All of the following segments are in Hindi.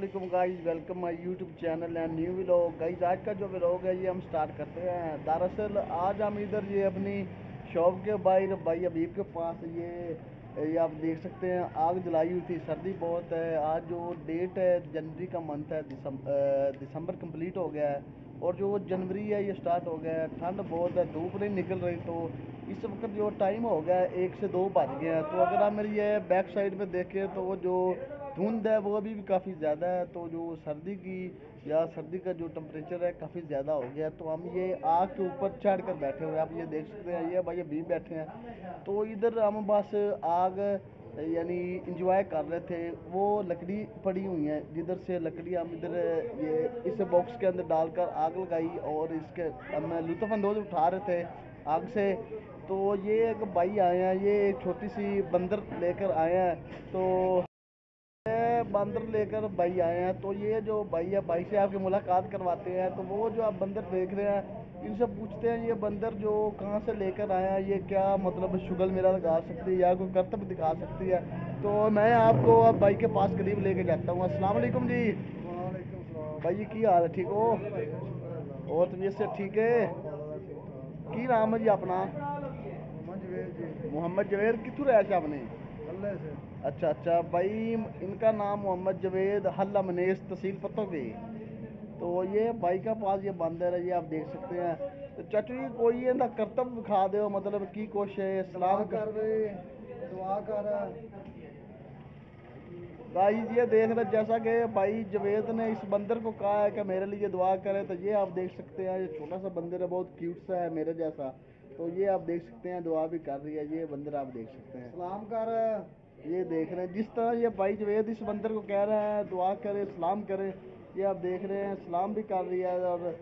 वालेकुम guys welcome my YouTube channel and new vlog guys आज का जो व्लॉग है, ये हम स्टार्ट करते हैं। दरअसल, आज हम इधर ये अपनी शॉप के बाहर, भाई अबीब के पास ये ये आप देख सकते हैं, आग जलाई हुई थी, सर्दी बहुत है। आज जो डेट है, जनवरी का मंथ है दिसंबर कंप्लीट हो गया है। और जो जनवरी है, ये स्टार्ट हो गया है। ठंड बहुत है, धूप नहीं निकल रही तो इस वक्त जो टाइम हो गया है, एक से दो बज गए हैं। तो अगर आप मेरी ये बैक साइड में देखें तो वो जो धुंध है, वो अभी भी काफ़ी ज़्यादा है तो जो सर्दी की या सर्दी का जो टेम्परेचर है, काफ़ी ज़्यादा हो गया तो हम ये आग के ऊपर चढ़ कर बैठे हुए हैं। आप ये देख सकते हैं, ये भाई अभी बैठे हैं। तो इधर हम बस आग, यानी इंजॉय कर रहे थे। वो लकड़ी पड़ी हुई है, जिधर से लकड़ी हम इधर, ये इस बॉक्स के अंदर डालकर आग लगाई और इसके हम लुत्फ़अंदोज़ उठा रहे थे आग से। तो ये एक भाई आए हैं, ये एक छोटी सी बंदर लेकर आए हैं। तो बंदर लेकर भाई आए हैं तो ये जो भाई है भाई से आपकी मुलाकात करवाते हैं तो वो जो आप बंदर देख रहे हैं इनसे पूछते हैं ये बंदर जो कहाँ से लेकर आए हैं ये क्या मतलब शुगल मेरा लगा सकती है या कोई कर्तव्य दिखा सकती है? तो मैं आपको अब भाई के पास करीब लेके जाता हूँ। अस्सलाम वालेकुम जी। भाई जी की हाल है ठीक हो? और तबीयत से ठीक है? की नाम है जी अपना? मोहम्मद जवेद कितों रहा आपने? अच्छा अच्छा भाई इनका नाम मोहम्मद जवेद हल्ला मनेस तहसील पत्तों की तो ये भाई का पास ये बंदर है ये आप देख सकते हैं। तो जी कोई इनका कर्तव्य दिखा दो मतलब की कोशिश है सलाम कर। दुआ कर। गाइस ये देख रहे जैसा कि भाई जवेद ने इस बंदर को कहा है कि मेरे लिए दुआ करे तो ये आप देख सकते हैं ये छोटा सा बंदर है बहुत क्यूट सा है मेरे जैसा। तो ये आप देख सकते हैं दुआ भी कर रही है ये बंदर आप देख सकते हैं। सलाम कर। ये देख रहे हैं, जिस तरह ये भाई जवेद इस बंदर को कह रहा है, दुआ करें, सलाम करें, ये आप देख रहे हैं, सलाम भी कर रही है, और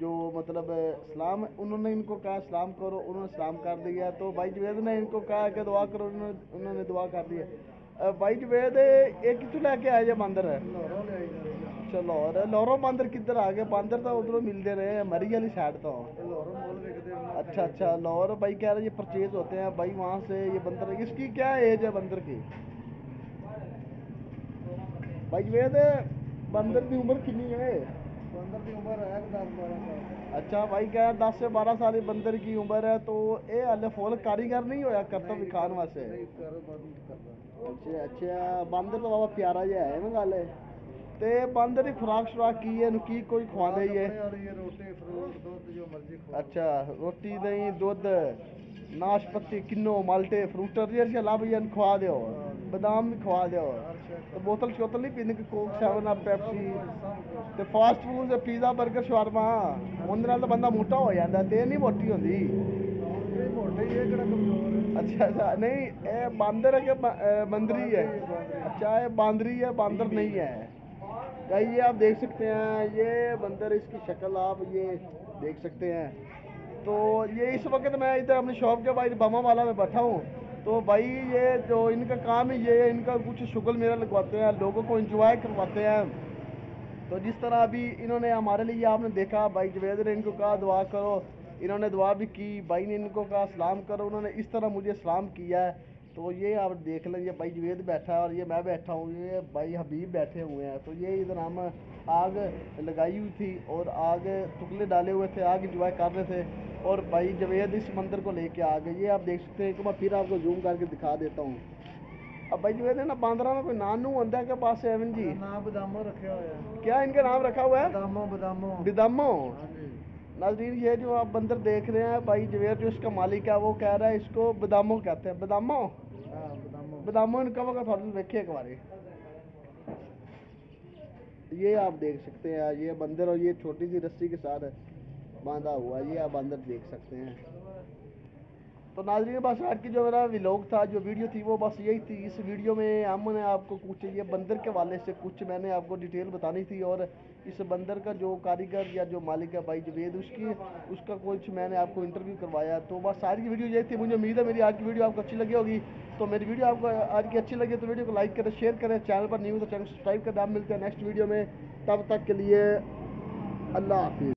जो मतलब सलाम, उन्होंने इनको कहा, सलाम करो, उन्होंने सलाम कर दिया तो भाई जवेद ने, इनको कहा कि दुआ करो, उन्होंने दुआ कर दिया भाई जवेद ये कितु लैके आए जो बंदर? अच्छा, है चलो और लोरो बंदर किधर आ गए? बंदर तो उधर मिलते रहे मरी वाली साइड तो। अच्छा अच्छा लाहौर भाई, कह रहे ये परचेज होते हैं। भाई, वहाँ से ये बंदर, इसकी क्या एज है बंदर की? भाई जवेद बंदर की उम्र कि है? बंदर की उम्र है दस बारह साल अच्छा भाई कह रहा दस से बारह साल की बंदर की उम्र है तो ये हले फुल कारीगर नहीं होया करता दिखाने वास्ते नहीं कर बंद करदा ਅੱਛਾ ਅੱਛਾ ਬਾਂਦਰ ਤਾਂ ਬਾਬਾ ਪਿਆਰਾ ਜਿਹਾ ਹੈ ਨਾ ਗੱਲ ਤੇ ਬਾਂਦਰ ਦੀ ਖੁਰਾਕ ਸ਼ੁਰਾਕ ਕੀ ਹੈ ਇਹਨੂੰ ਕੀ ਕੋਈ ਖਵਾਉਂਦੇ ਹੀ ਹੈ अपने और ये रोटी फ्रूट दूध जो मर्जी खा ਅੱਛਾ ਰੋਟੀ ਦਹੀਂ ਦੁੱਧ ਨਾਸ਼ਪਤੀ ਕਿੰਨੋ ਮਾਲਟੇ ਫਰੂਟਰ ਜਿਹੜੇ ਲੱਭ ਜਨ ਖਵਾ ਦਿਓ ਬਦਾਮ ਵੀ ਖਵਾ ਦਿਓ हर शय ਤੇ ਬੋਤਲ ਸ਼ੋਤਲ ਨਹੀਂ ਪੀਂਦੇ ਕਿ ਕੋਕ ਸ਼ਾਵਨ ਆ ਪੈਪਸੀ ਤੇ ਫਾਸਟ ਫੂਡ ਤੇ ਪੀਜ਼ਾ 버ਗਰ ਸ਼ਵਾਰਮਾ ਉਹਦੇ ਨਾਲ ਤਾਂ ਬੰਦਾ ਮੋਟਾ ਹੋ ਜਾਂਦਾ ਤੇ ਨਹੀਂ ਮੋਟੀ ਹੁੰਦੀ। ਇਹ ਮੋਟੇ ਹੀ ਇਹ ਕਿਹੜਾ ਕਮਜ਼ੋਰ ਹੈ? ਅੱਛਾ ਅੱਛਾ ਨਹੀਂ ਇਹ ਬਾਂਦਰ ਹੈ ਕਿ ਬੰਦਰੀ ਹੈ। अच्छा ये बांदरी है बांदर नहीं है ये आप देख सकते हैं ये बंदर इसकी शक्ल आप ये देख सकते हैं तो ये इस वक्त मैं इधर अपनी शॉप के बाहर बमा वाला में बैठा हूँ तो भाई ये जो इनका काम ही, ये है इनका कुछ शुगल मेला लगवाते हैं, लोगों को इंजॉय करवाते हैं। तो जिस तरह अभी इन्होंने हमारे लिए, आपने देखा, भाई जवेद ने इनको कहा, दुआ करो। इन्होंने दुआ भी की, भाई ने इनको कहा, सलाम करो। उन्होंने इस तरह मुझे सलाम किया है। तो ये आप देख लें ये भाई जवेद बैठा है और ये मैं बैठा हूँ ये भाई हबीब बैठे हुए हैं। तो ये इधर हम आग लगाई हुई थी और आग टुकले डाले हुए थे आग इंजॉय कर रहे थे। और भाई जवेद इस मंदिर को लेके आ गए ये आप देख सकते हैं कि मैं फिर आपको जूम करके दिखा देता हूँ। अब भाई जवेद है ना बांदरा में कोई नानू होता है के पास एवन जी? नाम बदामो रखे हुए हैं। क्या इनका नाम रखा हुआ है? बदामो बदामो। बिदामो। हाँ नाजरीन ये जो आप बंदर देख रहे हैं भाई जवेर जो इसका मालिक है वो कह रहा है इसको बदामो कहते हैं। बदामो? हाँ बदामो। इनका वक्त थोड़ा देखे एक बार? ये आप देख सकते हैं ये बंदर और ये छोटी सी रस्सी के साथ बांधा हुआ है ये आप बंदर देख सकते हैं। तो नाजरीन, बस आज की जो मेरा व्लॉग था, जो वीडियो थी, वो बस यही थी। इस वीडियो में हमने आपको कुछ, ये बंदर के वाले से कुछ मैंने आपको डिटेल बतानी थी और इस बंदर का जो कारीगर या जो मालिक है भाई जवेद उसकी, उसका कुछ मैंने आपको इंटरव्यू करवाया। तो बस सारी की वीडियो यही थी। मुझे उम्मीद है मेरी आज की वीडियो आपको अच्छी लगी होगी। तो मेरी वीडियो आपको आज की अच्छी लगी तो वीडियो को लाइक करें शेयर करें। चैनल पर न्यू तो चैनल सब्सक्राइब करें। आप मिलते हैं नेक्स्ट वीडियो में। तब तक के लिए अल्लाह हाफिज़।